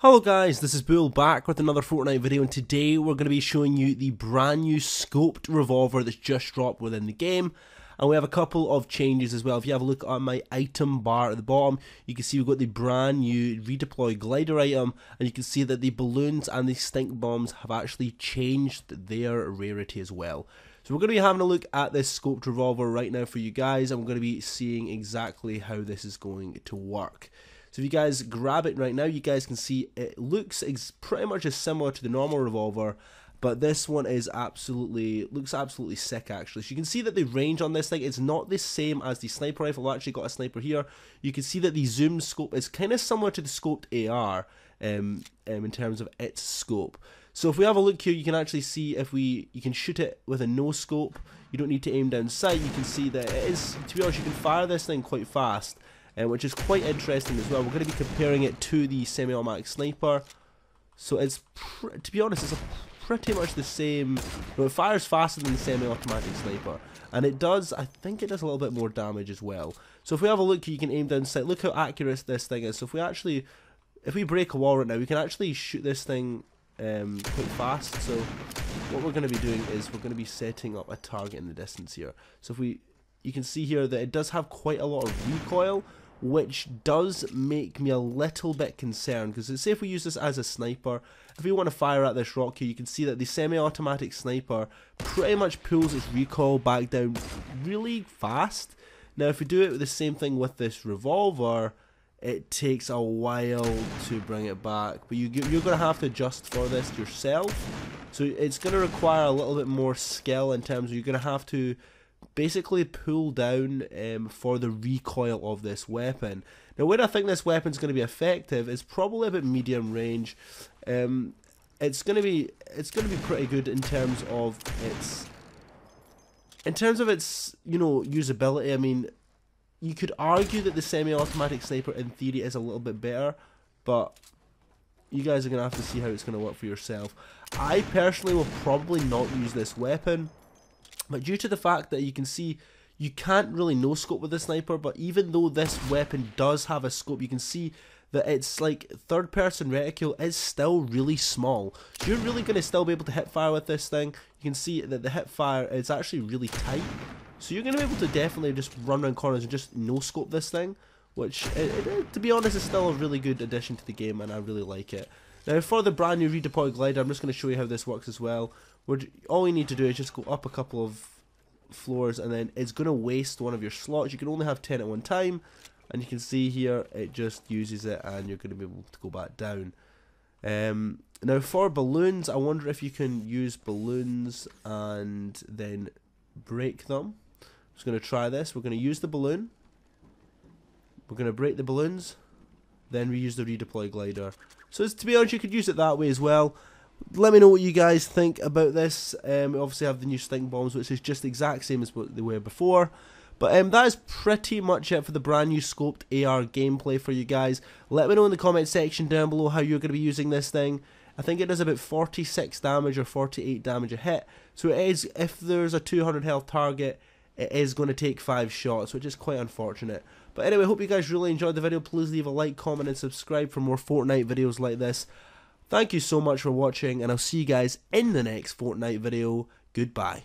Hello guys, this is Bull back with another Fortnite video and today we're going to be showing you the brand new scoped revolver that's just dropped within the game and we have a couple of changes as well. If you have a look at my item bar at the bottom, you can see we've got the brand new redeploy glider item and you can see that the balloons and the stink bombs have actually changed their rarity as well. So we're going to be having a look at this scoped revolver right now for you guys and we're going to be seeing exactly how this is going to work. So if you guys grab it right now, you guys can see it looks pretty much as similar to the normal revolver, but this one is absolutely looks absolutely sick actually. So you can see that the range on this thing is not the same as the sniper rifle. I've actually got a sniper here. You can see that the zoom scope is kind of similar to the scoped AR um, um, in terms of its scope. So if we have a look here, you can actually see if we you can shoot it with a no scope. You don't need to aim down sight. You can see that it is, to be honest, you can fire this thing quite fast uh, which is quite interesting as well. We're going to be comparing it to the semi-automatic sniper. So it's, to be honest, it's pretty much the same. But it fires faster than the semi-automatic sniper. And it does, I think it does a little bit more damage as well. So if we have a look, you can aim down sight. Look how accurate this thing is. So if we actually, if we break a wall right now, we can actually shoot this thing um, quite fast. So what we're going to be doing is we're going to be setting up a target in the distance here. So if we, you can see here that it does have quite a lot of recoil, which does make me a little bit concerned because say if we use this as a sniper if we want to fire at this rock here you can see that the semi-automatic sniper pretty much pulls its recoil back down really fast. Now if we do it with the same thing with this revolver it takes a while to bring it back but you, you're going to have to adjust for this yourself. So it's going to require a little bit more skill in terms of you're going to have to basically pull down um, for the recoil of this weapon. Now, where I think this weapon is going to be effective is probably about medium range. Um, it's going to be it's going to be pretty good in terms of its in terms of its you know usability. I mean, you could argue that the semi-automatic sniper in theory is a little bit better, but you guys are going to have to see how it's going to work for yourself. I personally will probably not use this weapon but due to the fact that you can see you can't really no scope with the sniper, but even though this weapon does have a scope, you can see that it's like third person reticule is still really small. You're really going to still be able to hip fire with this thing. You can see that the hip fire is actually really tight. So you're going to be able to definitely just run around corners and just no scope this thing. Which, it, it, to be honest, is still a really good addition to the game and I really like it. Now for the brand new redeploy glider, I'm just going to show you how this works as well. We're, all you need to do is just go up a couple of floors and then it's going to waste one of your slots. You can only have 10 at one time and you can see here it just uses it and you're going to be able to go back down. Um, now for balloons, I wonder if you can use balloons and then break them. I'm just going to try this. We're going to use the balloon. We're going to break the balloons. Then we use the redeploy glider. So to be honest, you could use it that way as well. Let me know what you guys think about this. Um, we obviously have the new stink bombs, which is just the exact same as what they were before. But um, that is pretty much it for the brand new scoped AR gameplay for you guys. Let me know in the comment section down below how you're going to be using this thing. I think it does about 46 damage or 48 damage a hit. So it is, if there's a 200 health target, it is going to take 5 shots, which is quite unfortunate. But anyway, hope you guys really enjoyed the video. Please leave a like, comment, and subscribe for more Fortnite videos like this. Thank you so much for watching, and I'll see you guys in the next Fortnite video. Goodbye.